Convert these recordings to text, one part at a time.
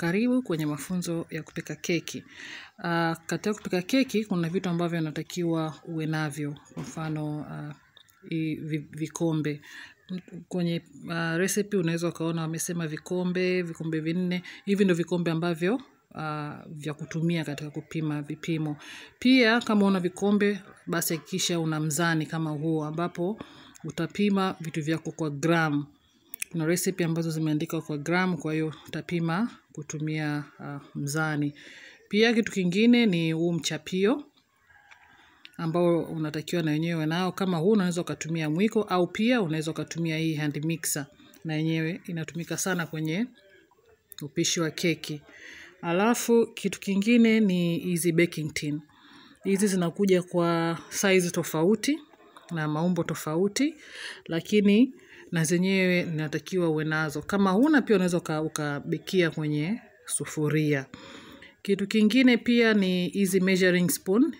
Karibu kwenye mafunzo ya kupika keki. Uh, katika kupika keki kuna vitu ambavyo unatakiwa uwe navyo. Kwa mfano uh, vikombe. Kwenye uh, recipe unaweza ukaona wamesema vikombe, vikombe vinne. Hivi ndio vikombe ambavyo uh, vya kutumia katika kupima vipimo. Pia kama una vikombe basi hakikisha una mzani kama huo ambapo utapima vitu vyako kwa gram. Kuna recipe ambazo zimeandikwa kwa gram kwa hiyo utapima kutumia uh, mzani. Pia kitu kingine ni huu mchapio ambao unatakiwa na wenyewe nao. Kama huu unaweza ukatumia mwiko au pia unaweza ukatumia hii hand mixer na yenyewe inatumika sana kwenye upishi wa keki. Alafu kitu kingine ni hizi baking tin. Hizi zinakuja kwa size tofauti na maumbo tofauti, lakini na zenyewe inatakiwa uwe nazo. Kama huna pia unaweza ukabikia kwenye sufuria. Kitu kingine pia ni hizi measuring spoon.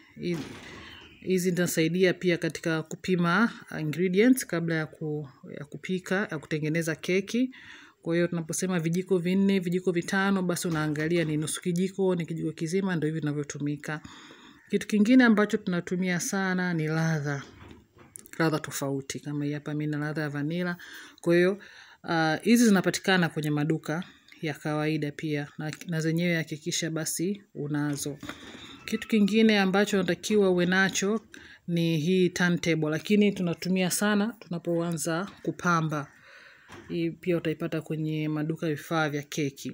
Hizi zinasaidia pia katika kupima uh, ingredients kabla ya, ku, ya kupika, ya kutengeneza keki. Kwa hiyo tunaposema vijiko vinne, vijiko vitano, basi unaangalia ni nusu kijiko, ni kijiko kizima, ndio hivi vinavyotumika. Kitu kingine ambacho tunatumia sana ni ladha, ladha tofauti. Kama hii hapa mimi na ladha ya vanilla. Kwa hiyo hizi uh, zinapatikana kwenye maduka ya kawaida pia na, na zenyewe hakikisha basi unazo. Kitu kingine ambacho unatakiwa uwe nacho ni hii turntable, lakini tunatumia sana tunapoanza kupamba. Hii pia utaipata kwenye maduka vifaa vya keki.